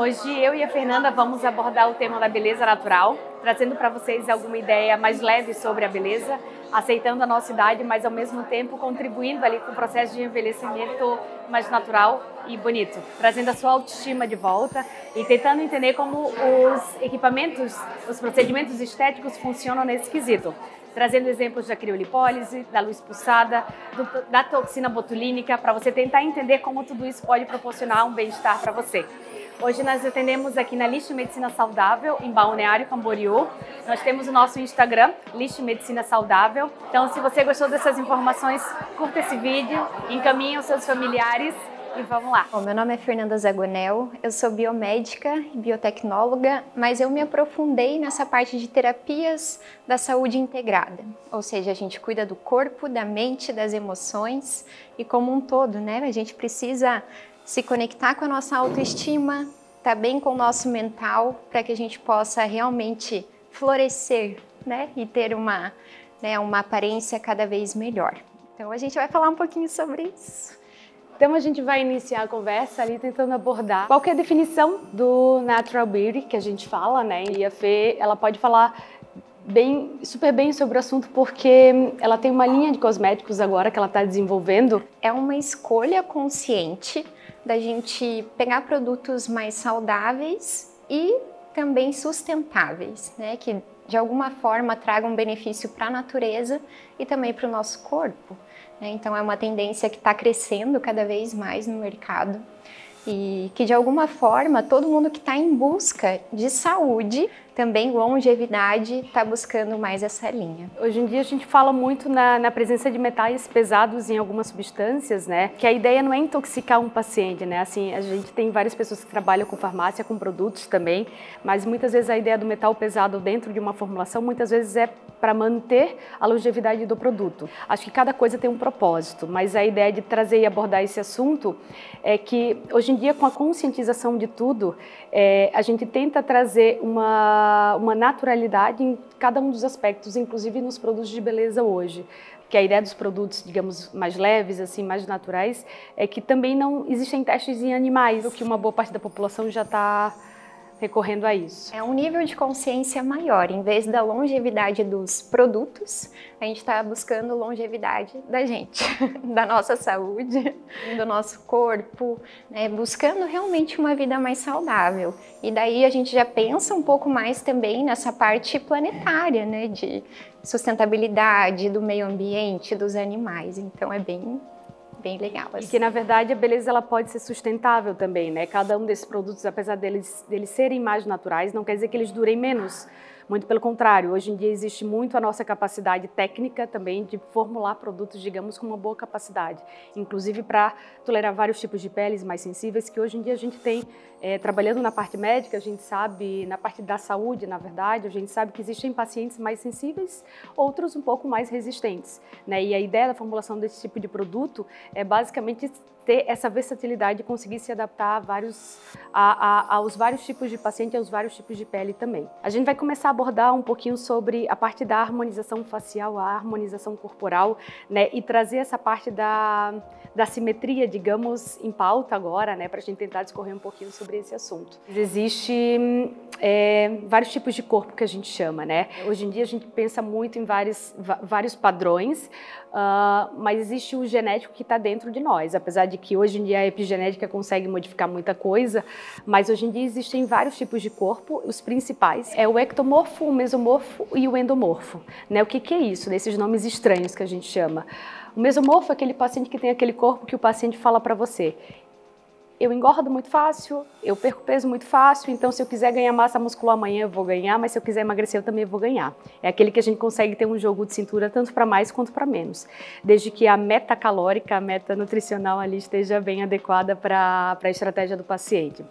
Hoje eu e a Fernanda vamos abordar o tema da beleza natural, trazendo para vocês alguma ideia mais leve sobre a beleza, aceitando a nossa idade, mas ao mesmo tempo contribuindo ali com o processo de envelhecimento mais natural e bonito, trazendo a sua autoestima de volta e tentando entender como os equipamentos, os procedimentos estéticos funcionam nesse quesito trazendo exemplos da criolipólise, da luz pulsada, do, da toxina botulínica, para você tentar entender como tudo isso pode proporcionar um bem-estar para você. Hoje nós atendemos aqui na Lixo Medicina Saudável, em Balneário Camboriú. Nós temos o nosso Instagram, Lixo Medicina Saudável. Então, se você gostou dessas informações, curta esse vídeo, encaminhe os seus familiares e vamos lá. Bom, meu nome é Fernanda Zagonel, eu sou biomédica e biotecnóloga, mas eu me aprofundei nessa parte de terapias da saúde integrada. Ou seja, a gente cuida do corpo, da mente, das emoções e como um todo, né? A gente precisa se conectar com a nossa autoestima, estar tá bem com o nosso mental, para que a gente possa realmente florescer, né? E ter uma, né, uma aparência cada vez melhor. Então a gente vai falar um pouquinho sobre isso. Então a gente vai iniciar a conversa ali tentando abordar qual é a definição do natural beauty que a gente fala, né? E a Fê, ela pode falar bem, super bem sobre o assunto porque ela tem uma linha de cosméticos agora que ela está desenvolvendo. É uma escolha consciente da gente pegar produtos mais saudáveis e também sustentáveis, né? Que de alguma forma tragam benefício para a natureza e também para o nosso corpo. Né? Então é uma tendência que está crescendo cada vez mais no mercado e que de alguma forma todo mundo que está em busca de saúde também longevidade está buscando mais essa linha. Hoje em dia a gente fala muito na, na, presença de metais pesados em algumas substâncias, né? Que a ideia não é intoxicar um paciente, né? Assim, a gente tem várias pessoas que trabalham com farmácia, com produtos também, mas muitas vezes a ideia do metal pesado dentro de uma formulação muitas vezes é para manter a longevidade do produto. Acho que cada coisa tem um propósito, mas a ideia de trazer e abordar esse assunto é que hoje em dia com a conscientização de tudo, é, a gente tenta trazer uma uma, naturalidade em cada um dos aspectos, inclusive nos produtos de beleza hoje. Que a ideia dos produtos, digamos, mais leves, assim, mais naturais, é que também não existem testes em animais, o que uma boa parte da população já está recorrendo a isso. É um nível de consciência maior. Em vez da longevidade dos produtos, a gente está buscando longevidade da gente, da nossa saúde, do nosso corpo, né? buscando realmente uma vida mais saudável. E daí a gente já pensa um pouco mais também nessa parte planetária, né? de sustentabilidade do meio ambiente, dos animais. Então é bem bem legal. Assim. E que, na verdade, a beleza ela pode ser sustentável também, né? Cada um desses produtos, apesar deles, deles serem mais naturais, não quer dizer que eles durem menos. Muito pelo contrário, hoje em dia existe muito a nossa capacidade técnica também de formular produtos, digamos, com uma boa capacidade, inclusive para tolerar vários tipos de peles mais sensíveis que hoje em dia a gente tem é, trabalhando na parte médica, a gente sabe, na parte da saúde, na verdade, a gente sabe que existem pacientes mais sensíveis, outros um pouco mais resistentes, né? E a ideia da formulação desse tipo de produto é basicamente ter essa versatilidade e conseguir se adaptar a vários, a, a, aos vários tipos de paciente, aos vários tipos de pele também. A gente vai começar a abordar um pouquinho sobre a parte da harmonização facial, a harmonização corporal, né, e trazer essa parte da, da simetria, digamos, em pauta agora, né, para a gente tentar discorrer um pouquinho sobre esse assunto. Existe é, vários tipos de corpo que a gente chama, né? Hoje em dia a gente pensa muito em vários, vários padrões, uh, mas existe o genético que está dentro de nós, apesar de que hoje em dia a epigenética consegue modificar muita coisa, mas hoje em dia existem vários tipos de corpo, os principais é o ectomorfo, o mesomorfo e o endomorfo. Né? O que, que é isso, nesses nomes estranhos que a gente chama? O mesomorfo é aquele paciente que tem aquele corpo que o paciente fala para você, eu engordo muito fácil, eu perco peso muito fácil, então se eu quiser ganhar massa muscular amanhã eu vou ganhar, mas se eu quiser emagrecer eu também vou ganhar. É aquele que a gente consegue ter um jogo de cintura tanto para mais quanto para menos, desde que a meta calórica, a meta nutricional ali esteja bem adequada para a estratégia do paciente.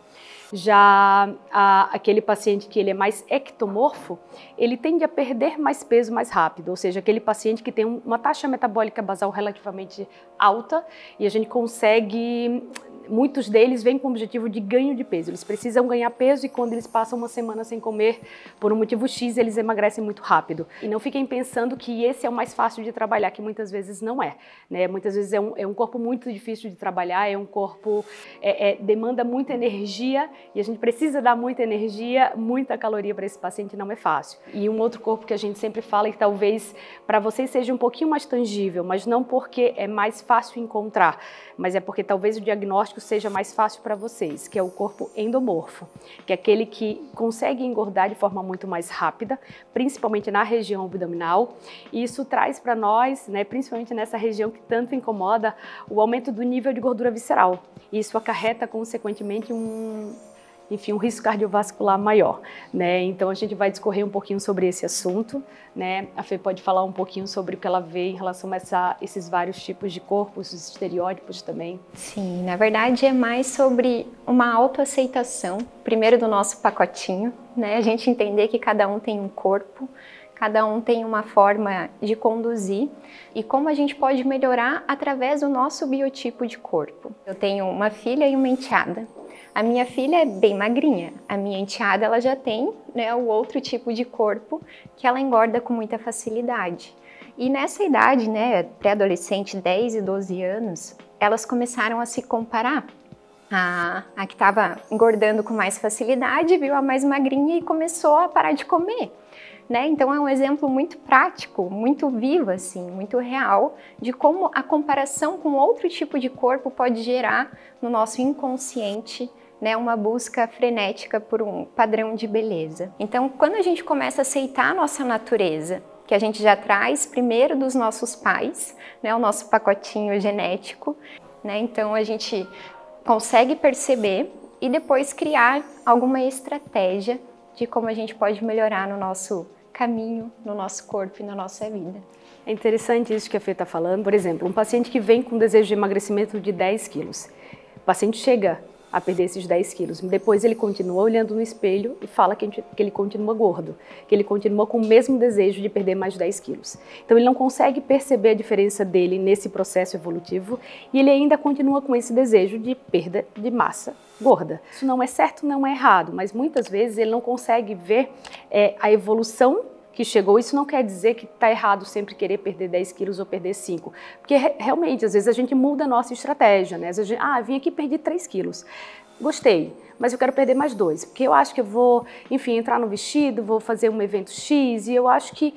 Já a, aquele paciente que ele é mais ectomorfo, ele tende a perder mais peso mais rápido, ou seja, aquele paciente que tem uma taxa metabólica basal relativamente alta e a gente consegue muitos deles vêm com o objetivo de ganho de peso. Eles precisam ganhar peso e quando eles passam uma semana sem comer por um motivo X, eles emagrecem muito rápido. E não fiquem pensando que esse é o mais fácil de trabalhar, que muitas vezes não é. Né? Muitas vezes é um, é um corpo muito difícil de trabalhar, é um corpo é, é, demanda muita energia e a gente precisa dar muita energia, muita caloria para esse paciente não é fácil. E um outro corpo que a gente sempre fala e que talvez para vocês seja um pouquinho mais tangível, mas não porque é mais fácil encontrar, mas é porque talvez o diagnóstico seja mais fácil para vocês, que é o corpo endomorfo, que é aquele que consegue engordar de forma muito mais rápida, principalmente na região abdominal, e isso traz para nós, né, principalmente nessa região que tanto incomoda, o aumento do nível de gordura visceral. Isso acarreta consequentemente um enfim, um risco cardiovascular maior, né? Então a gente vai discorrer um pouquinho sobre esse assunto, né? A Fê pode falar um pouquinho sobre o que ela vê em relação a essa, esses vários tipos de corpos, os estereótipos também. Sim, na verdade é mais sobre uma autoaceitação, primeiro do nosso pacotinho, né? A gente entender que cada um tem um corpo, cada um tem uma forma de conduzir e como a gente pode melhorar através do nosso biotipo de corpo. Eu tenho uma filha e uma enteada. A minha filha é bem magrinha, a minha enteada ela já tem né, o outro tipo de corpo que ela engorda com muita facilidade. E nessa idade, né, pré-adolescente, 10 e 12 anos, elas começaram a se comparar. A, a que estava engordando com mais facilidade viu a mais magrinha e começou a parar de comer. Né? Então é um exemplo muito prático, muito vivo, assim, muito real, de como a comparação com outro tipo de corpo pode gerar no nosso inconsciente né, uma busca frenética por um padrão de beleza. Então, quando a gente começa a aceitar a nossa natureza, que a gente já traz primeiro dos nossos pais, né, o nosso pacotinho genético, né, então a gente consegue perceber e depois criar alguma estratégia de como a gente pode melhorar no nosso caminho, no nosso corpo e na nossa vida. É interessante isso que a Fê está falando. Por exemplo, um paciente que vem com desejo de emagrecimento de 10 quilos. O paciente chega a perder esses 10 quilos. Depois ele continua olhando no espelho e fala que, que, ele continua gordo, que ele continua com o mesmo desejo de perder mais 10 quilos. Então ele não consegue perceber a diferença dele nesse processo evolutivo e ele ainda continua com esse desejo de perda de massa gorda. Isso não é certo, não é errado, mas muitas vezes ele não consegue ver é, a evolução que chegou, isso não quer dizer que está errado sempre querer perder 10 quilos ou perder 5. Porque realmente, às vezes a gente muda a nossa estratégia, né? Às vezes, ah, vim aqui e perdi 3 quilos. Gostei mas eu quero perder mais dois, porque eu acho que eu vou, enfim, entrar no vestido, vou fazer um evento X e eu acho que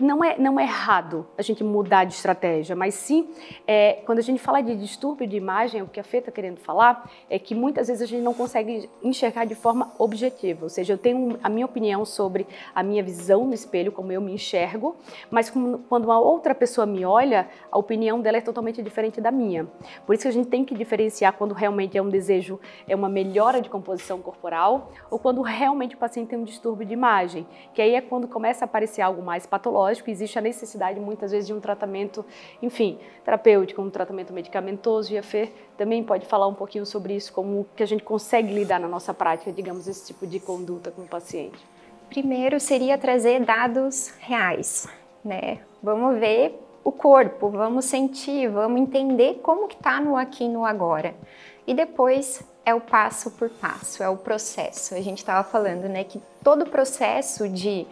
não é, não é errado a gente mudar de estratégia, mas sim, é, quando a gente fala de distúrbio de imagem, o que a Fê está querendo falar é que muitas vezes a gente não consegue enxergar de forma objetiva, ou seja, eu tenho a minha opinião sobre a minha visão no espelho, como eu me enxergo, mas quando uma outra pessoa me olha, a opinião dela é totalmente diferente da minha. Por isso que a gente tem que diferenciar quando realmente é um desejo, é uma melhora de composição corporal ou quando realmente o paciente tem um distúrbio de imagem, que aí é quando começa a aparecer algo mais patológico, existe a necessidade muitas vezes de um tratamento, enfim, terapêutico, um tratamento medicamentoso, e a Fê também pode falar um pouquinho sobre isso, como que a gente consegue lidar na nossa prática, digamos, esse tipo de conduta com o paciente. Primeiro seria trazer dados reais, né? Vamos ver o corpo, vamos sentir, vamos entender como que está no aqui no agora. E depois é o passo por passo, é o processo. A gente estava falando, né, que todo processo de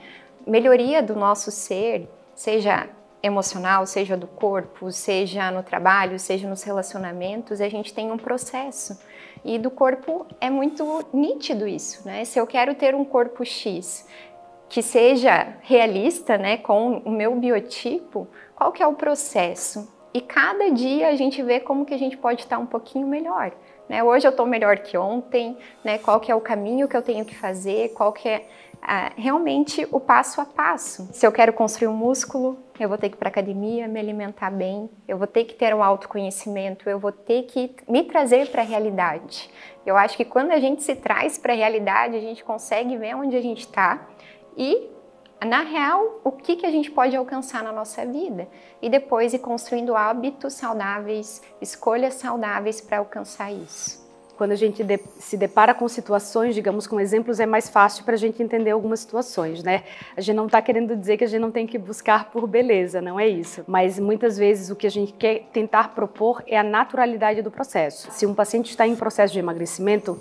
melhoria do nosso ser, seja emocional, seja do corpo, seja no trabalho, seja nos relacionamentos, a gente tem um processo. E do corpo é muito nítido isso, né? Se eu quero ter um corpo X que seja realista, né, com o meu biotipo, qual que é o processo? E cada dia a gente vê como que a gente pode estar um pouquinho melhor. Né? Hoje eu estou melhor que ontem, né? qual que é o caminho que eu tenho que fazer, qual que é ah, realmente o passo a passo. Se eu quero construir um músculo, eu vou ter que ir para academia, me alimentar bem, eu vou ter que ter um autoconhecimento, eu vou ter que me trazer para a realidade. Eu acho que quando a gente se traz para a realidade, a gente consegue ver onde a gente está e na real, o que, que a gente pode alcançar na nossa vida e depois ir construindo hábitos saudáveis, escolhas saudáveis para alcançar isso. quando a gente de, se depara com situações, digamos, com exemplos, é mais fácil para a gente entender algumas situações, né? A gente não está querendo dizer que a gente não tem que buscar por beleza, não é isso. Mas muitas vezes o que a gente quer tentar propor é a naturalidade do processo. Se um paciente está em processo de emagrecimento,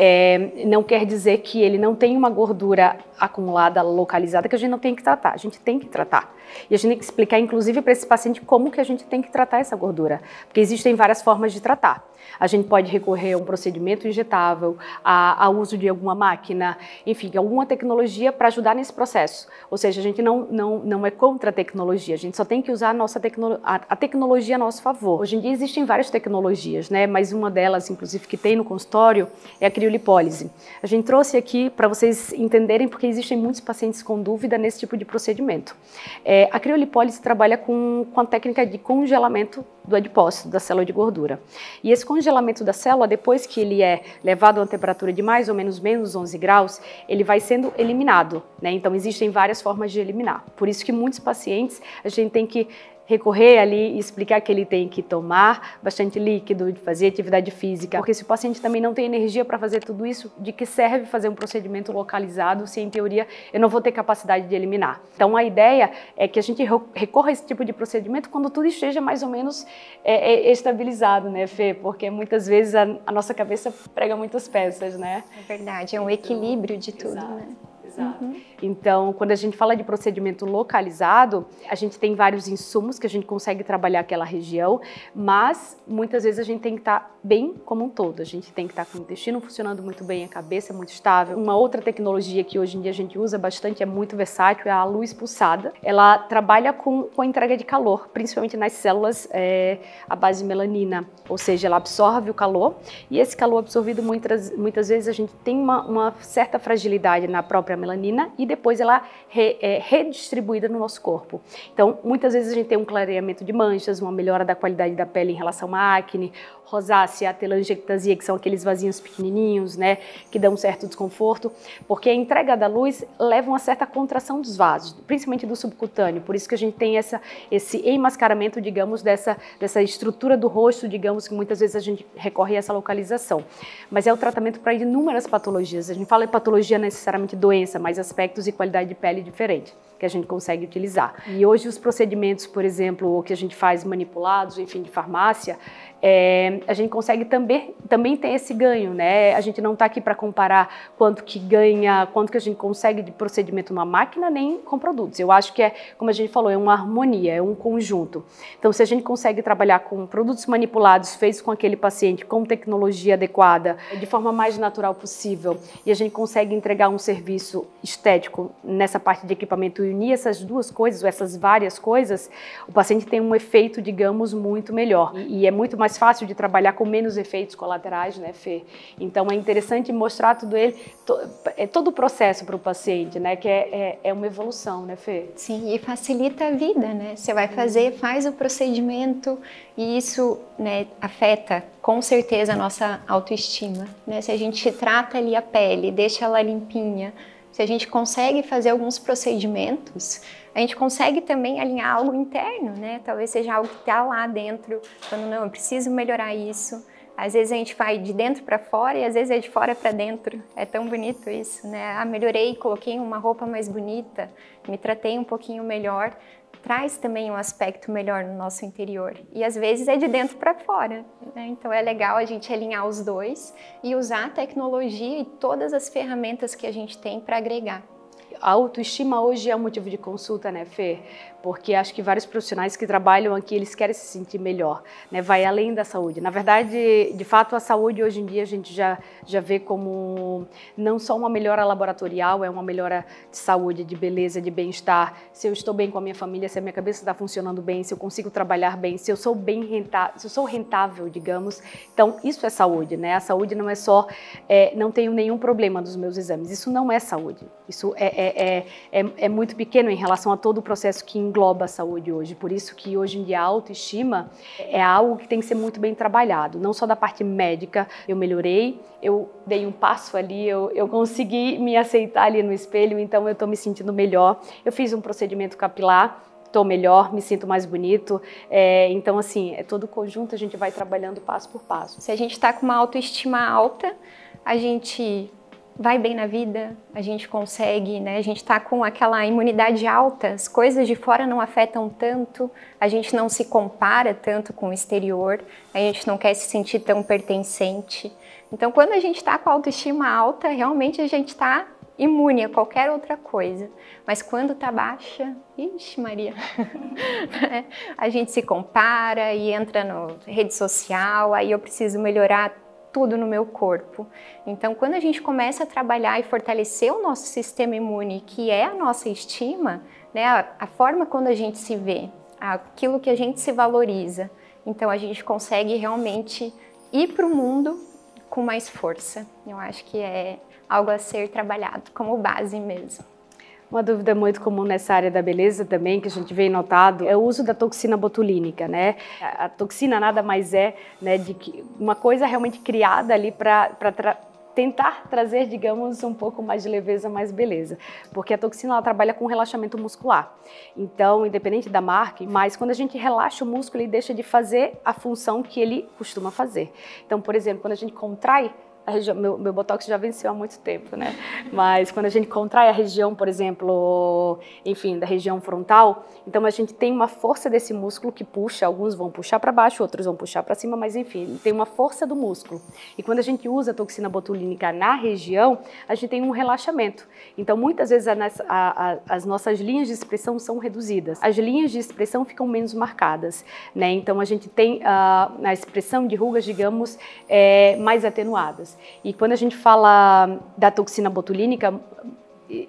é, não quer dizer que ele não tem uma gordura acumulada, localizada, que a gente não tem que tratar. A gente tem que tratar. E a gente tem que explicar, inclusive, para esse paciente como que a gente tem que tratar essa gordura. Porque existem várias formas de tratar. A gente pode recorrer a um procedimento injetável, a, a uso de alguma máquina, enfim, alguma tecnologia para ajudar nesse processo. Ou seja, a gente não, não, não é contra a tecnologia, a gente só tem que usar a, nossa tecno, a, a tecnologia a nosso favor. Hoje em dia existem várias tecnologias, né? mas uma delas, inclusive, que tem no consultório é a criolipólise. A gente trouxe aqui para vocês entenderem porque existem muitos pacientes com dúvida nesse tipo de procedimento. É, a criolipólise trabalha com, com a técnica de congelamento do adipócito, da célula de gordura. E esse congelamento da célula, depois que ele é levado a uma temperatura de mais ou menos menos 11 graus, ele vai sendo eliminado. Né? Então, existem várias formas de eliminar. Por isso que muitos pacientes, a gente tem que recorrer ali e explicar que ele tem que tomar bastante líquido, de fazer atividade física, porque se o paciente também não tem energia para fazer tudo isso, de que serve fazer um procedimento localizado se em teoria eu não vou ter capacidade de eliminar? Então a ideia é que a gente recorra a esse tipo de procedimento quando tudo esteja mais ou menos é, é, estabilizado, né, Fê? Porque muitas vezes a, a, nossa cabeça prega muitas peças, né? É verdade, é um equilíbrio de tudo, Exato. né? Exato. Uhum. Então, quando a gente fala de procedimento localizado, a gente tem vários insumos que a gente consegue trabalhar aquela região, mas muitas vezes a gente tem que estar bem como um todo. A gente tem que estar com o intestino funcionando muito bem, a cabeça muito estável. Uma outra tecnologia que hoje em dia a gente usa bastante, é muito versátil, é a luz pulsada. Ela trabalha com, com a entrega de calor, principalmente nas células é, à base de melanina, ou seja, ela absorve o calor e esse calor absorvido muitas, muitas vezes a gente tem uma, uma certa fragilidade na própria melanina e depois ela re, é redistribuída no nosso corpo. Então, muitas vezes a gente tem um clareamento de manchas, uma melhora da qualidade da pele em relação à acne, rosácea, telangiectasia, que são aqueles vasinhos pequenininhos, né, que dão um certo desconforto, porque a entrega da luz leva uma certa contração dos vasos, principalmente do subcutâneo, por isso que a gente tem essa, esse enmascaramento, digamos, dessa, dessa estrutura do rosto, digamos, que muitas vezes a gente recorre a essa localização. Mas é o tratamento para inúmeras patologias, a gente fala em patologia necessariamente doença, mas aspectos e qualidade de pele diferente que a gente consegue utilizar. E hoje os procedimentos, por exemplo, o que a gente faz manipulados, enfim, de farmácia, é, a gente consegue também, também ter esse ganho, né? A gente não está aqui para comparar quanto que ganha, quanto que a gente consegue de procedimento numa máquina, nem com produtos. Eu acho que é, como a gente falou, é uma harmonia, é um conjunto. Então, se a gente consegue trabalhar com produtos manipulados feitos com aquele paciente, com tecnologia adequada, de forma mais natural possível, e a gente consegue entregar um serviço estético nessa parte de equipamento e unir essas duas coisas, ou essas várias coisas, o paciente tem um efeito, digamos, muito melhor. E, e é muito mais fácil de trabalhar com menos efeitos colaterais, né, Fê? Então é interessante mostrar tudo ele, to, é todo o processo para o paciente, né, que é, é, é, uma evolução, né, Fê? Sim, e facilita a vida, né? Você vai fazer, faz o procedimento e isso, né, afeta com certeza a nossa autoestima, né? Se a gente trata ali a pele, deixa ela limpinha, se a gente consegue fazer alguns procedimentos, a gente consegue também alinhar algo interno, né? Talvez seja algo que está lá dentro, falando, não, eu preciso melhorar isso. Às vezes a gente vai de dentro para fora e às vezes é de fora para dentro. É tão bonito isso, né? Ah, melhorei, coloquei uma roupa mais bonita, me tratei um pouquinho melhor. Traz também um aspecto melhor no nosso interior. E às vezes é de dentro para fora. Né? Então é legal a gente alinhar os dois e usar a tecnologia e todas as ferramentas que a gente tem para agregar. A autoestima hoje é um motivo de consulta, né, Fê? porque acho que vários profissionais que trabalham aqui, eles querem se sentir melhor, né? vai além da saúde. Na verdade, de fato, a saúde hoje em dia a gente já, já vê como não só uma melhora laboratorial, é uma melhora de saúde, de beleza, de bem-estar. Se eu estou bem com a minha família, se a minha cabeça está funcionando bem, se eu consigo trabalhar bem, se eu sou bem rentável, se eu sou rentável, digamos. Então, isso é saúde, né? A saúde não é só, é, não tenho nenhum problema nos meus exames. Isso não é saúde. Isso é, é, é, é, é muito pequeno em relação a todo o processo que engloba a saúde hoje. Por isso que hoje em dia a autoestima é algo que tem que ser muito bem trabalhado. Não só da parte médica, eu melhorei, eu dei um passo ali, eu, eu consegui me aceitar ali no espelho, então eu estou me sentindo melhor. Eu fiz um procedimento capilar estou melhor, me sinto mais bonito. É, então, assim, é todo conjunto, a gente vai trabalhando passo por passo. Se a gente está com uma autoestima alta, a gente vai bem na vida, a gente consegue, né? A gente está com aquela imunidade alta, as coisas de fora não afetam tanto, a gente não se compara tanto com o exterior, a gente não quer se sentir tão pertencente. Então, quando a gente está com a autoestima alta, realmente a gente está imune a qualquer outra coisa. Mas quando está baixa, ixi Maria, a gente se compara e entra na rede social, aí eu preciso melhorar tudo no meu corpo. Então, quando a gente começa a trabalhar e fortalecer o nosso sistema imune, que é a nossa estima, né, a, a forma quando a gente se vê, aquilo que a gente se valoriza, então a gente consegue realmente ir para o mundo com mais força. Eu acho que é algo a ser trabalhado como base mesmo. Uma dúvida muito comum nessa área da beleza também, que a gente vem notado, é o uso da toxina botulínica, né? A, toxina nada mais é né, de que uma coisa realmente criada ali para tentar trazer, digamos, um pouco mais de leveza, mais beleza. Porque a toxina ela trabalha com relaxamento muscular. Então, independente da marca, mas quando a gente relaxa o músculo, ele deixa de fazer a função que ele costuma fazer. Então, por exemplo, quando a gente contrai região, meu, meu botox já venceu há muito tempo, né? Mas quando a gente contrai a região, por exemplo, enfim, da região frontal, então a gente tem uma força desse músculo que puxa, alguns vão puxar para baixo, outros vão puxar para cima, mas enfim, tem uma força do músculo. E quando a gente usa a toxina botulínica na região, a gente tem um relaxamento. Então muitas vezes a, a, a, as nossas linhas de expressão são reduzidas. As linhas de expressão ficam menos marcadas, né? Então a gente tem a, a expressão de rugas, digamos, é, mais atenuadas. E quando a gente fala da toxina botulínica,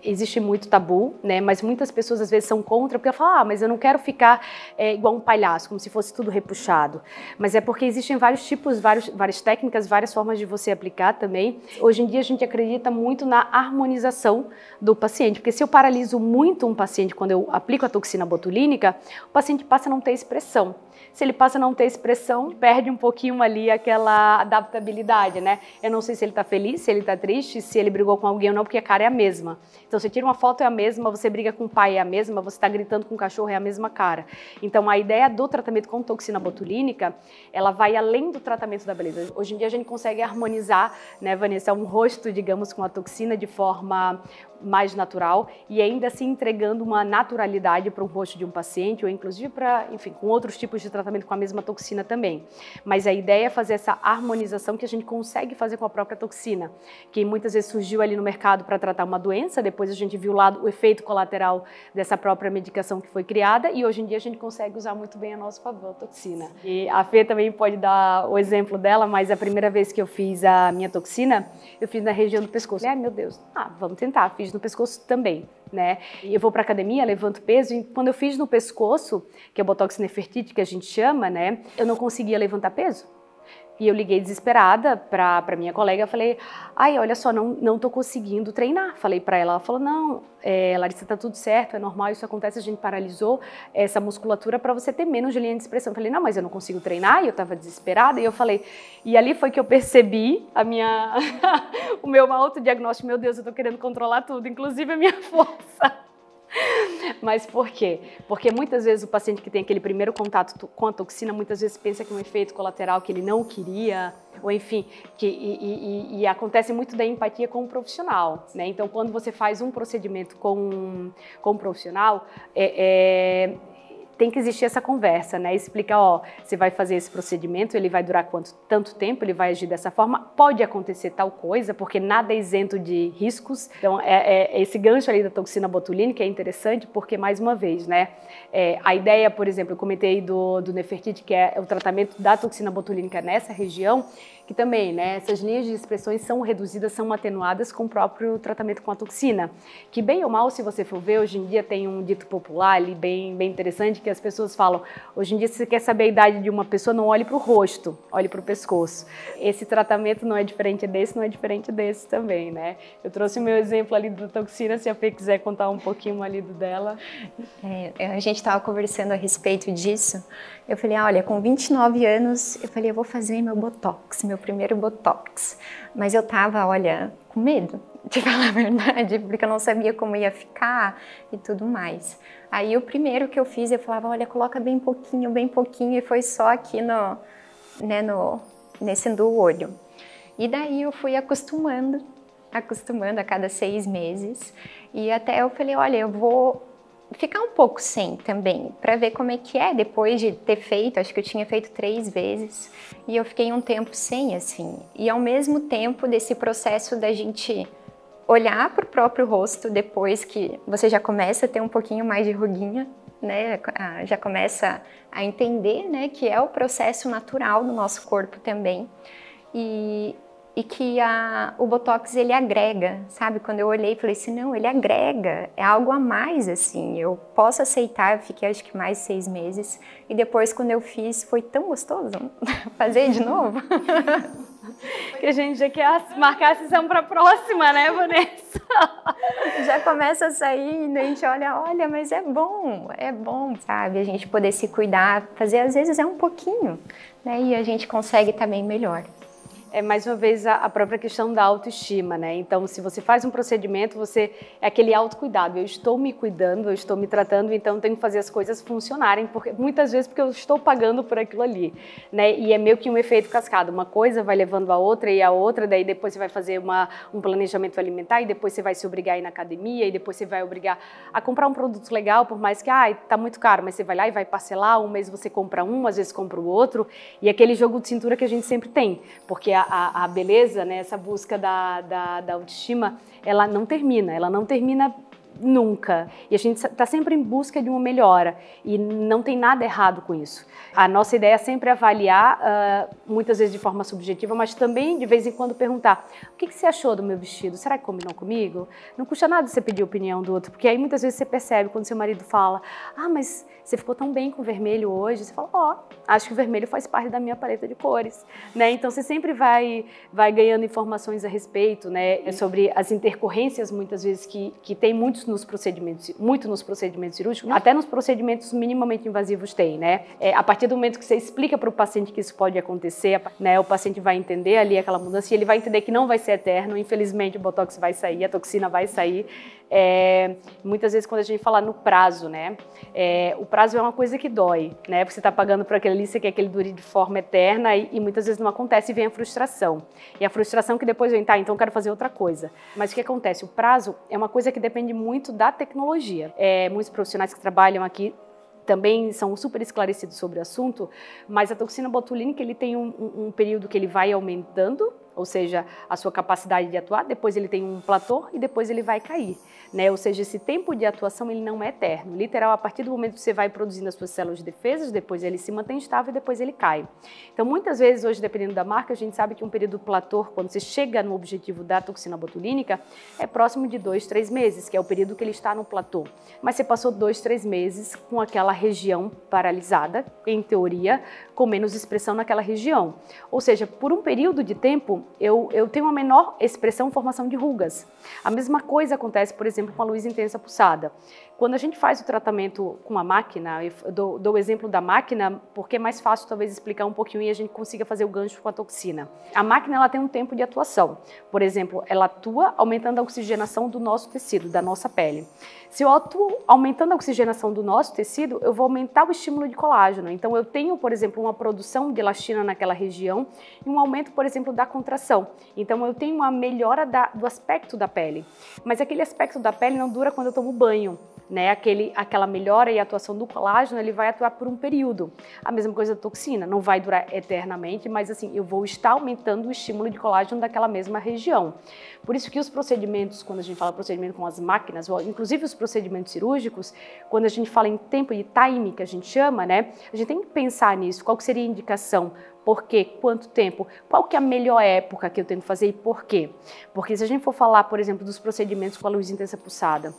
existe muito tabu, né? Mas muitas pessoas às vezes são contra porque falam, ah, mas eu não quero ficar é, igual um palhaço, como se fosse tudo repuxado. Mas é porque existem vários tipos, vários, várias técnicas, várias formas de você aplicar também. Hoje em dia a gente acredita muito na harmonização do paciente, porque se eu paraliso muito um paciente quando eu aplico a toxina botulínica, o paciente passa a não ter expressão. Se ele passa a não ter expressão, perde um pouquinho ali aquela adaptabilidade, né? Eu não sei se ele está feliz, se ele está triste, se ele brigou com alguém ou não, porque a cara é a mesma. Então, você tira uma foto, é a mesma, você briga com o pai, é a mesma, você está gritando com o cachorro, é a mesma cara. Então, a ideia do tratamento com toxina botulínica, ela vai além do tratamento da beleza. Hoje em dia, a gente consegue harmonizar, né, Vanessa, um rosto, digamos, com a toxina de forma mais natural e ainda assim entregando uma naturalidade para o rosto de um paciente ou inclusive para, enfim, com outros tipos de tratamento com a mesma toxina também. Mas a ideia é fazer essa harmonização que a gente consegue fazer com a própria toxina, que muitas vezes surgiu ali no mercado para tratar uma doença, depois a gente viu lá o efeito colateral dessa própria medicação que foi criada e hoje em dia a gente consegue usar muito bem a nosso favor a toxina. E a Fê também pode dar o exemplo dela, mas a primeira vez que eu fiz a minha toxina, eu fiz na região do pescoço. Ai, meu Deus, ah, vamos tentar, fiz no pescoço também, né? Eu vou para academia, levanto peso, e quando eu fiz no pescoço, que é o botox nefertite que a gente chama, né? Eu não conseguia levantar peso. E eu liguei desesperada para minha colega, falei, ai, olha só, não, não tô conseguindo treinar. Falei para ela, ela falou, não, é, Larissa, tá tudo certo, é normal, isso acontece, a gente paralisou essa musculatura para você ter menos de linha de expressão. falei, não, mas eu não consigo treinar, e eu estava desesperada, e eu falei, e ali foi que eu percebi a minha, o meu autodiagnóstico, meu Deus, eu tô querendo controlar tudo, inclusive a minha força. Mas por quê? Porque muitas vezes o paciente que tem aquele primeiro contato com a toxina, muitas vezes pensa que é um efeito colateral que ele não queria, ou enfim, que, e, e, e acontece muito da empatia com o profissional. Né? Então, quando você faz um procedimento com, com um profissional, é, é tem que existir essa conversa, né? Explicar, ó, você vai fazer esse procedimento, ele vai durar quanto tanto tempo, ele vai agir dessa forma, pode acontecer tal coisa, porque nada é isento de riscos. Então, é, é esse gancho ali da toxina botulínica é interessante, porque mais uma vez, né? É, a ideia, por exemplo, eu comentei do, do Nefertiti, que é o tratamento da toxina botulínica nessa região, que também, né, essas linhas de expressões são reduzidas, são atenuadas com o próprio tratamento com a toxina. Que bem ou mal, se você for ver, hoje em dia tem um dito popular ali bem, bem interessante que as pessoas falam, hoje em dia se você quer saber a idade de uma pessoa, não olhe para o rosto, olhe para o pescoço. Esse tratamento não é diferente desse, não é diferente desse também, né? Eu trouxe o meu exemplo ali da toxina, se a Fê quiser contar um pouquinho ali do dela. É, a gente estava conversando a respeito disso, eu falei, ah, olha, com 29 anos, eu falei, eu vou fazer meu Botox, meu primeiro Botox. Mas eu tava, olha, com medo te falar a verdade, porque eu não sabia como ia ficar e tudo mais. Aí o primeiro que eu fiz, eu falava, olha, coloca bem pouquinho, bem pouquinho, e foi só aqui no, né, no, nesse do olho. E daí eu fui acostumando, acostumando a cada seis meses, e até eu falei, olha, eu vou ficar um pouco sem também, para ver como é que é depois de ter feito, acho que eu tinha feito três vezes, e eu fiquei um tempo sem, assim. E ao mesmo tempo desse processo da gente olhar para o próprio rosto depois que você já começa a ter um pouquinho mais de ruguinha, né? Já começa a entender, né, que é o processo natural do nosso corpo também. E e que a, o Botox ele agrega, sabe? Quando eu olhei, falei assim, não, ele agrega, é algo a mais, assim, eu posso aceitar, eu fiquei acho que mais seis meses, e depois quando eu fiz, foi tão gostoso fazer de novo. que a gente já quer marcar a sessão para a próxima, né, Vanessa? já começa a sair, a gente olha, olha, mas é bom, é bom, sabe? A gente poder se cuidar, fazer às vezes é um pouquinho, né? E a gente consegue também melhor é mais uma vez a, a, própria questão da autoestima, né? Então, se você faz um procedimento, você é aquele autocuidado. Eu estou me cuidando, eu estou me tratando, então tenho que fazer as coisas funcionarem, porque muitas vezes porque eu estou pagando por aquilo ali, né? E é meio que um efeito cascado. Uma coisa vai levando a outra e a outra, daí depois você vai fazer uma, um planejamento alimentar e depois você vai se obrigar a ir na academia e depois você vai obrigar a comprar um produto legal, por mais que ah, tá muito caro, mas você vai lá e vai parcelar. Um mês você compra um, às vezes compra o outro e aquele jogo de cintura que a gente sempre tem, porque a, a, beleza, né, essa busca da, da, da autoestima, ela não termina, ela não termina nunca. E a gente está sempre em busca de uma melhora e não tem nada errado com isso. A nossa ideia é sempre avaliar, uh, muitas vezes de forma subjetiva, mas também de vez em quando perguntar: o que, que, você achou do meu vestido? Será que combinou comigo? Não custa nada você pedir a opinião do outro, porque aí muitas vezes você percebe quando seu marido fala: ah, mas você ficou tão bem com o vermelho hoje. Você fala: ó, oh, acho que o vermelho faz parte da minha paleta de cores, né? Então você sempre vai, vai ganhando informações a respeito, né, sobre as intercorrências muitas vezes que, que tem muitos nos procedimentos, muito nos procedimentos cirúrgicos, até nos procedimentos minimamente invasivos tem, né? É, a partir do momento que você explica para o paciente que isso pode acontecer, né, o paciente vai entender ali aquela mudança e ele vai entender que não vai ser eterno. Infelizmente, o botox vai sair, a toxina vai sair. É, muitas vezes quando a gente fala no prazo, né? É, o prazo é uma coisa que dói, né? Você está pagando por aquele ali, você quer que ele dure de forma eterna e, e, muitas vezes não acontece e vem a frustração. E a frustração que depois vem, tá, então eu quero fazer outra coisa. Mas o que acontece? O prazo é uma coisa que depende muito da tecnologia. É, muitos profissionais que trabalham aqui também são super esclarecidos sobre o assunto, mas a toxina botulínica ele tem um, um, um período que ele vai aumentando ou seja, a sua capacidade de atuar, depois ele tem um platô e depois ele vai cair, né? Ou seja, esse tempo de atuação ele não é eterno. Literal, a partir do momento que você vai produzindo as suas células de defesa, depois ele se mantém estável e depois ele cai. Então, muitas vezes hoje, dependendo da marca, a gente sabe que um período platô, quando você chega no objetivo da toxina botulínica, é próximo de dois, três meses, que é o período que ele está no platô. Mas você passou dois, três meses com aquela região paralisada, em teoria, com menos expressão naquela região. Ou seja, por um período de tempo, eu, eu tenho uma menor expressão formação de rugas. A mesma coisa acontece, por exemplo, com a luz intensa pulsada. Quando a gente faz o tratamento com a máquina, eu dou, o exemplo da máquina porque é mais fácil talvez explicar um pouquinho e a gente consiga fazer o gancho com a toxina. A máquina ela tem um tempo de atuação. Por exemplo, ela atua aumentando a oxigenação do nosso tecido, da nossa pele. Se eu atuo aumentando a oxigenação do nosso tecido, eu vou aumentar o estímulo de colágeno. Então eu tenho, por exemplo, uma produção de elastina naquela região e um aumento, por exemplo, da contração. Então eu tenho uma melhora da, do aspecto da pele. Mas aquele aspecto da pele não dura quando eu tomo banho né, aquele, aquela melhora e atuação do colágeno, ele vai atuar por um período. A mesma coisa da toxina, não vai durar eternamente, mas assim, eu vou estar aumentando o estímulo de colágeno daquela mesma região. Por isso que os procedimentos, quando a gente fala procedimento com as máquinas, ou inclusive os procedimentos cirúrgicos, quando a gente fala em tempo de time, que a gente chama, né, a gente tem que pensar nisso, qual seria a indicação por quê? Quanto tempo? Qual que é a melhor época que eu tenho que fazer e por quê? Porque se a gente for falar, por exemplo, dos procedimentos com a luz intensa pulsada,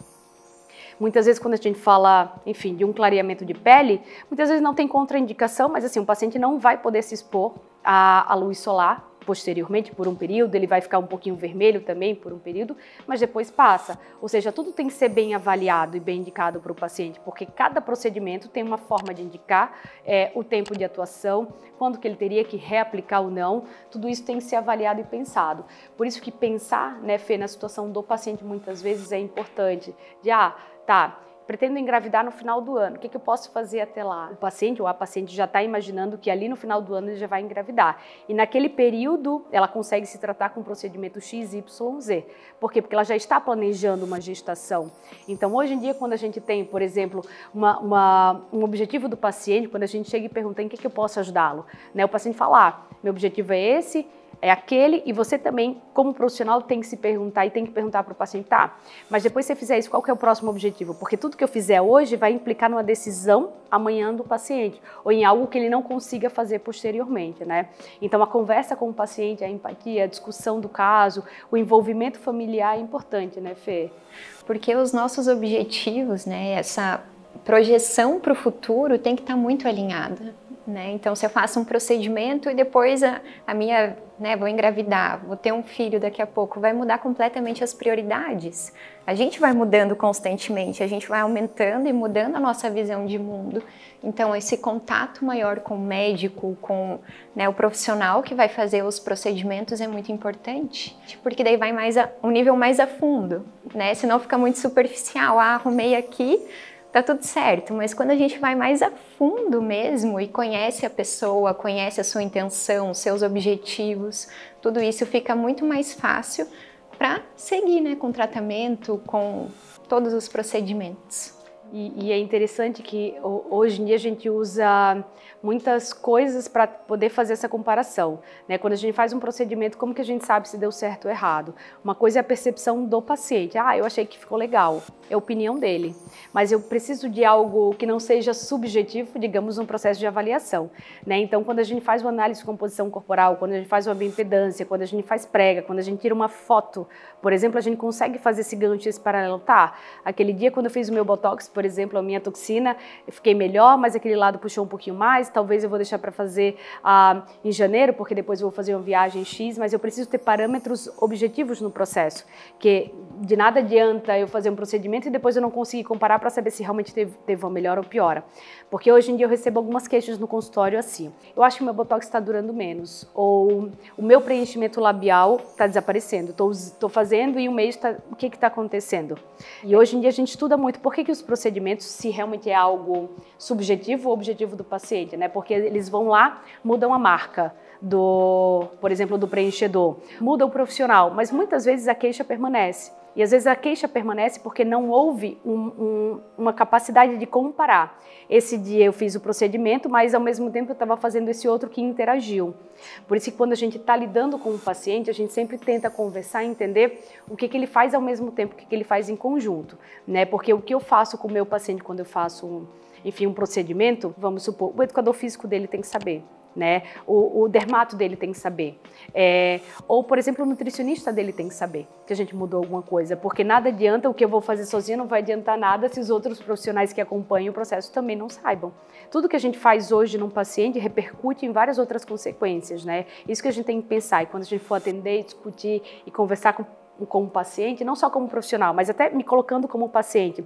Muitas vezes quando a gente fala, enfim, de um clareamento de pele, muitas vezes não tem contraindicação, mas assim, o paciente não vai poder se expor à, à luz solar posteriormente por um período, ele vai ficar um pouquinho vermelho também por um período, mas depois passa. Ou seja, tudo tem que ser bem avaliado e bem indicado para o paciente, porque cada procedimento tem uma forma de indicar é, o tempo de atuação, quando que ele teria que reaplicar ou não, tudo isso tem que ser avaliado e pensado. Por isso que pensar, né, Fê, na situação do paciente muitas vezes é importante. De, ah, tá, pretendo engravidar no final do ano, o que, que eu posso fazer até lá? O paciente ou a paciente já está imaginando que ali no final do ano ele já vai engravidar. E naquele período ela consegue se tratar com o procedimento XYZ. Por quê? Porque ela já está planejando uma gestação. Então, hoje em dia, quando a gente tem, por exemplo, uma, uma, um objetivo do paciente, quando a gente chega e pergunta em que, que eu posso ajudá-lo, né? o paciente fala, ah, meu objetivo é esse, é aquele e você também, como profissional, tem que se perguntar e tem que perguntar para o paciente, tá, mas depois que você fizer isso, qual que é o próximo objetivo? Porque tudo que eu fizer hoje vai implicar numa decisão amanhã do paciente ou em algo que ele não consiga fazer posteriormente, né? Então a conversa com o paciente, a empatia, a discussão do caso, o envolvimento familiar é importante, né, Fê? Porque os nossos objetivos, né, essa projeção para o futuro tem que estar tá muito alinhada. Né? Então, se eu faço um procedimento e depois a, a minha, né, vou engravidar, vou ter um filho daqui a pouco, vai mudar completamente as prioridades. A gente vai mudando constantemente, a gente vai aumentando e mudando a nossa visão de mundo. Então, esse contato maior com o médico, com né, o profissional que vai fazer os procedimentos é muito importante, porque daí vai mais a, um nível mais a fundo, né? Senão fica muito superficial. Ah, arrumei aqui, tá tudo certo, mas quando a gente vai mais a fundo mesmo e conhece a pessoa, conhece a sua intenção, seus objetivos, tudo isso fica muito mais fácil para seguir né, com tratamento, com todos os procedimentos. E, e, é interessante que hoje em dia a gente usa muitas coisas para poder fazer essa comparação. Né? Quando a gente faz um procedimento, como que a gente sabe se deu certo ou errado? Uma coisa é a percepção do paciente. Ah, eu achei que ficou legal. É a opinião dele. Mas eu preciso de algo que não seja subjetivo, digamos, um processo de avaliação. Né? Então, quando a gente faz uma análise de composição corporal, quando a gente faz uma bioimpedância, quando a gente faz prega, quando a gente tira uma foto, por exemplo, a gente consegue fazer esse gancho, esse paralelo. Tá, aquele dia quando eu fiz o meu Botox, por exemplo, a minha toxina, eu fiquei melhor, mas aquele lado puxou um pouquinho mais. Talvez eu vou deixar para fazer ah, em janeiro, porque depois eu vou fazer uma viagem X, mas eu preciso ter parâmetros objetivos no processo. Que de nada adianta eu fazer um procedimento e depois eu não conseguir comparar para saber se realmente teve, teve uma melhora ou piora. Porque hoje em dia eu recebo algumas queixas no consultório assim. Eu acho que meu botox está durando menos. Ou o meu preenchimento labial está desaparecendo. Estou fazendo e um mês tá, o que está acontecendo? E hoje em dia a gente estuda muito por que, que os procedimentos, se realmente é algo subjetivo ou objetivo do paciente, né? Porque eles vão lá, mudam a marca do, por exemplo, do preenchedor, muda o profissional, mas muitas vezes a queixa permanece. E às vezes a queixa permanece porque não houve um, um, uma capacidade de comparar. Esse dia eu fiz o procedimento, mas ao mesmo tempo eu estava fazendo esse outro que interagiu. Por isso que quando a gente está lidando com o paciente, a gente sempre tenta conversar e entender o que, que ele faz ao mesmo tempo, o que, que ele faz em conjunto. Né? Porque o que eu faço com o meu paciente quando eu faço, um, enfim, um procedimento, vamos supor, o educador físico dele tem que saber né? O, o, dermato dele tem que saber. É, ou, por exemplo, o nutricionista dele tem que saber que a gente mudou alguma coisa, porque nada adianta o que eu vou fazer sozinha, não vai adiantar nada se os outros profissionais que acompanham o processo também não saibam. Tudo que a gente faz hoje num paciente repercute em várias outras consequências, né? Isso que a gente tem que pensar e quando a gente for atender, discutir e conversar com como paciente, não só como profissional, mas até me colocando como paciente.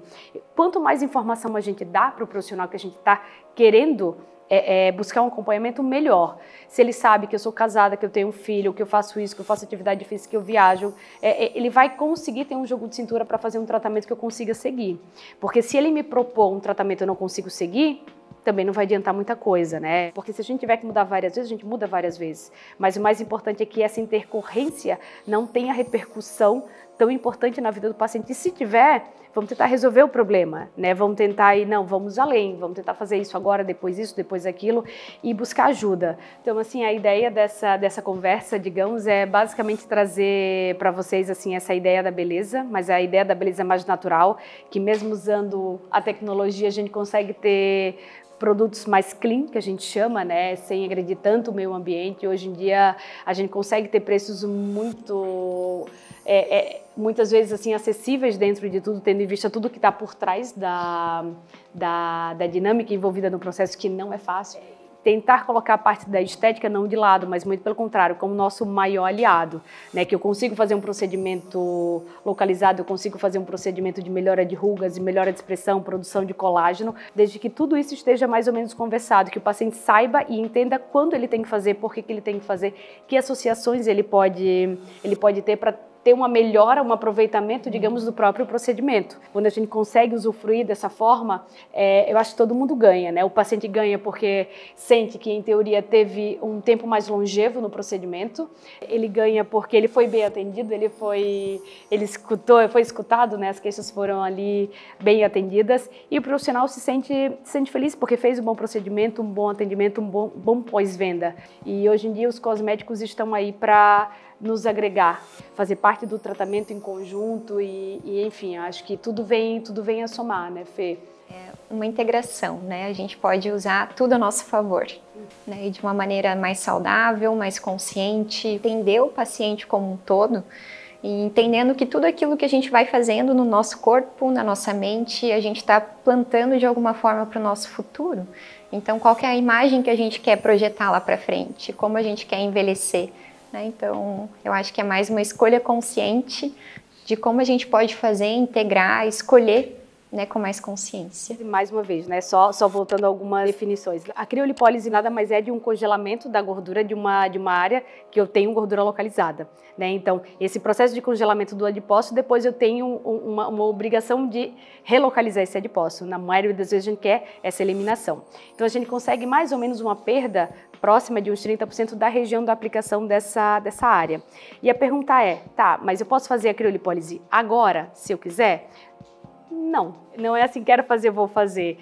Quanto mais informação a gente dá para o profissional que a gente está querendo é, é, buscar um acompanhamento melhor. Se ele sabe que eu sou casada, que eu tenho um filho, que eu faço isso, que eu faço atividade física, que eu viajo, é, é ele vai conseguir ter um jogo de cintura para fazer um tratamento que eu consiga seguir. Porque se ele me propor um tratamento e eu não consigo seguir, também não vai adiantar muita coisa, né? Porque se a gente tiver que mudar várias vezes, a gente muda várias vezes. Mas o mais importante é que essa intercorrência não tenha repercussão tão importante na vida do paciente. E se tiver, vamos tentar resolver o problema, né? Vamos tentar ir, não, vamos além, vamos tentar fazer isso agora, depois isso, depois aquilo e buscar ajuda. Então, assim, a ideia dessa, dessa conversa, digamos, é basicamente trazer para vocês, assim, essa ideia da beleza, mas a ideia da beleza mais natural, que mesmo usando a tecnologia a gente consegue ter produtos mais clean, que a gente chama, né, sem agredir tanto o meio ambiente. Hoje em dia a gente consegue ter preços muito é, é, muitas vezes assim acessíveis dentro de tudo, tendo em vista tudo que está por trás da, da, da dinâmica envolvida no processo, que não é fácil. Tentar colocar a parte da estética não de lado, mas muito pelo contrário, como nosso maior aliado, né? Que eu consigo fazer um procedimento localizado, eu consigo fazer um procedimento de melhora de rugas, de melhora de expressão, produção de colágeno, desde que tudo isso esteja mais ou menos conversado, que o paciente saiba e entenda quando ele tem que fazer, por que, que ele tem que fazer, que associações ele pode, ele pode ter para ter uma melhora, um aproveitamento, digamos, do próprio procedimento. Quando a gente consegue usufruir dessa forma, é, eu acho que todo mundo ganha, né? O paciente ganha porque sente que, em teoria, teve um tempo mais longevo no procedimento. Ele ganha porque ele foi bem atendido, ele foi, ele escutou, foi escutado, né? As queixas foram ali bem atendidas e o profissional se sente, se sente feliz porque fez um bom procedimento, um bom atendimento, um bom, bom pós-venda. E hoje em dia os cosméticos estão aí para nos agregar, fazer parte do tratamento em conjunto e, e, enfim, acho que tudo vem, tudo vem a somar, né, Fê? É uma integração, né? A gente pode usar tudo a nosso favor, né? E de uma maneira mais saudável, mais consciente, entender o paciente como um todo e entendendo que tudo aquilo que a gente vai fazendo no nosso corpo, na nossa mente, a gente está plantando de alguma forma para o nosso futuro. Então, qual é a imagem que a gente quer projetar lá para frente? Como a gente quer envelhecer? Né? Então, eu acho que é mais uma escolha consciente de como a gente pode fazer, integrar, escolher né, com mais consciência. Mais uma vez, né, só, só voltando a algumas definições. A criolipólise nada mais é de um congelamento da gordura de uma, de uma área que eu tenho gordura localizada. Né? Então, esse processo de congelamento do adipócito, depois eu tenho uma, uma obrigação de relocalizar esse adipócito. Na maioria das vezes a gente quer essa eliminação. Então, a gente consegue mais ou menos uma perda próxima de uns 30% da região da aplicação dessa, dessa área. E a pergunta é, tá, mas eu posso fazer a criolipólise agora, se eu quiser? Não, não é assim, quero fazer, vou fazer.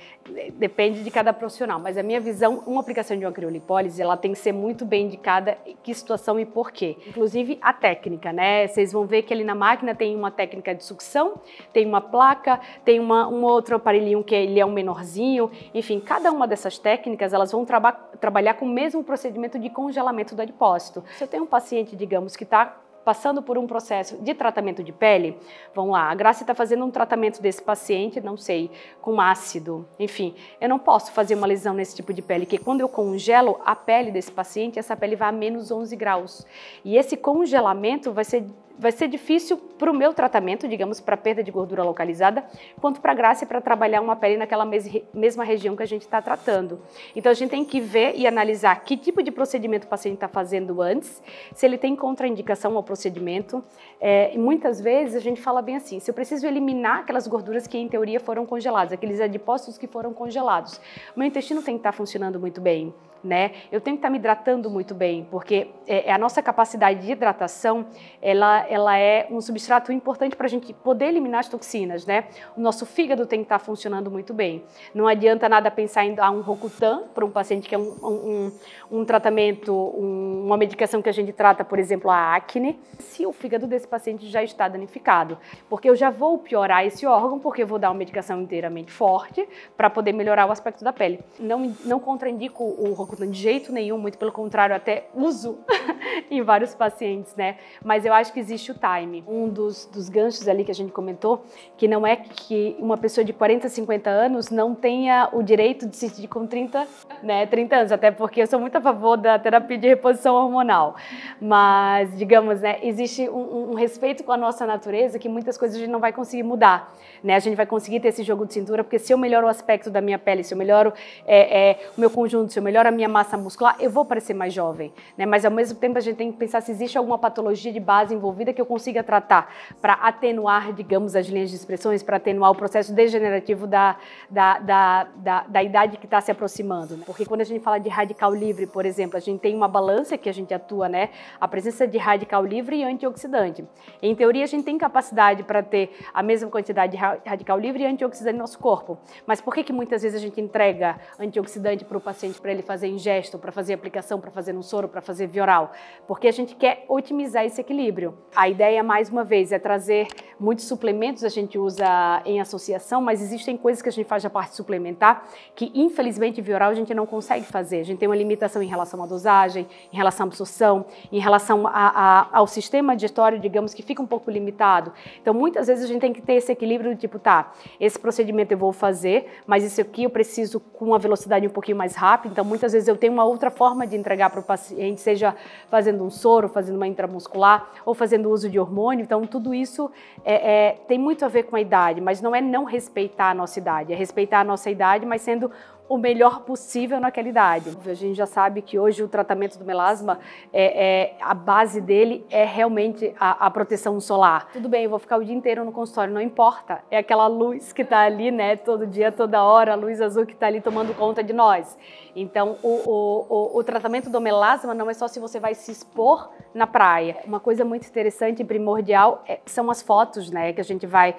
Depende de cada profissional, mas a minha visão, uma aplicação de uma criolipólise, ela tem que ser muito bem indicada que situação e porquê. Inclusive a técnica, né? Vocês vão ver que ali na máquina tem uma técnica de sucção, tem uma placa, tem uma, um outro aparelhinho que ele é um menorzinho, enfim, cada uma dessas técnicas, elas vão traba trabalhar com o mesmo procedimento de congelamento do adipócito. Se eu tenho um paciente, digamos, que está passando por um processo de tratamento de pele, vamos lá, a Graça está fazendo um tratamento desse paciente, não sei, com ácido, enfim, eu não posso fazer uma lesão nesse tipo de pele, que quando eu congelo a pele desse paciente, essa pele vai a menos 11 graus. E esse congelamento vai ser vai ser difícil para o meu tratamento, digamos, para perda de gordura localizada, quanto para a Graça para trabalhar uma pele naquela mesma região que a gente está tratando. Então a gente tem que ver e analisar que tipo de procedimento o paciente está fazendo antes, se ele tem contraindicação ao procedimento. É, e muitas vezes a gente fala bem assim: se eu preciso eliminar aquelas gorduras que em teoria foram congeladas, aqueles adipócitos que foram congelados, meu intestino tem que estar tá funcionando muito bem né? Eu tenho que estar me hidratando muito bem, porque é, é, a nossa capacidade de hidratação, ela, ela é um substrato importante para a gente poder eliminar as toxinas, né? O nosso fígado tem que estar funcionando muito bem. Não adianta nada pensar em dar um Rocutan para um paciente que é um, um, um tratamento, um, uma medicação que a gente trata, por exemplo, a acne, se o fígado desse paciente já está danificado, porque eu já vou piorar esse órgão, porque eu vou dar uma medicação inteiramente forte para poder melhorar o aspecto da pele. Não, não contraindico o Rocutan de jeito nenhum, muito pelo contrário, até uso em vários pacientes, né? Mas eu acho que existe o time. Um dos, dos ganchos ali que a gente comentou, que não é que uma pessoa de 40, 50 anos não tenha o direito de se sentir com 30, né, 30 anos, até porque eu sou muito a favor da terapia de reposição hormonal. Mas, digamos, né, existe um, um respeito com a nossa natureza que muitas coisas a gente não vai conseguir mudar, né? A gente vai conseguir ter esse jogo de cintura, porque se eu melhoro o aspecto da minha pele, se eu melhoro é, é, o meu conjunto, se eu melhoro a minha minha massa muscular, eu vou parecer mais jovem, né? Mas ao mesmo tempo a gente tem que pensar se existe alguma patologia de base envolvida que eu consiga tratar para atenuar, digamos, as linhas de expressões, para atenuar o processo degenerativo da, da, da, da, da idade que está se aproximando. Né? Porque quando a gente fala de radical livre, por exemplo, a gente tem uma balança que a gente atua, né? A presença de radical livre e antioxidante. Em teoria, a gente tem capacidade para ter a mesma quantidade de radical livre e antioxidante no nosso corpo. Mas por que, que muitas vezes a gente entrega antioxidante para o paciente para ele fazer ingesto, para fazer aplicação, para fazer no soro, para fazer via oral, porque a gente quer otimizar esse equilíbrio. A ideia, mais uma vez, é trazer muitos suplementos, a gente usa em associação, mas existem coisas que a gente faz da parte suplementar que, infelizmente, via oral a gente não consegue fazer. A gente tem uma limitação em relação à dosagem, em relação à absorção, em relação a, a, ao sistema digestório, digamos, que fica um pouco limitado. Então, muitas vezes a gente tem que ter esse equilíbrio do tipo, tá, esse procedimento eu vou fazer, mas isso aqui eu preciso com uma velocidade um pouquinho mais rápida, então muitas vezes vezes eu tenho uma outra forma de entregar para o paciente, seja fazendo um soro, fazendo uma intramuscular ou fazendo uso de hormônio. Então, tudo isso é, é, tem muito a ver com a idade, mas não é não respeitar a nossa idade, é respeitar a nossa idade, mas sendo o melhor possível naquela idade. A gente já sabe que hoje o tratamento do melasma, é, é a base dele é realmente a, a, proteção solar. Tudo bem, eu vou ficar o dia inteiro no consultório, não importa. É aquela luz que está ali, né, todo dia, toda hora, a luz azul que está ali tomando conta de nós. Então, o, o, o, o tratamento do melasma não é só se você vai se expor na praia. Uma coisa muito interessante e primordial é, são as fotos, né, que a gente vai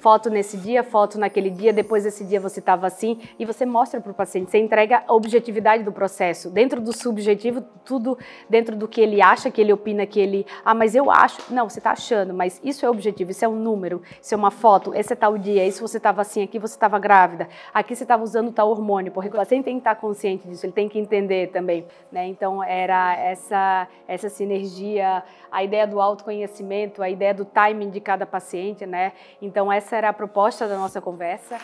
foto nesse dia, foto naquele dia, depois desse dia você estava assim, e você mostra para o paciente, você entrega a objetividade do processo. Dentro do subjetivo, tudo dentro do que ele acha, que ele opina, que ele. Ah, mas eu acho. Não, você está achando, mas isso é objetivo, isso é um número, isso é uma foto, esse é tal dia, isso você estava assim, aqui você estava grávida, aqui você estava usando tal hormônio, porque o paciente tem que estar consciente disso, ele tem que entender também. Né? Então, era essa, essa sinergia, a ideia do autoconhecimento, a ideia do timing de cada paciente, né? Então, essa essa era a proposta da nossa conversa.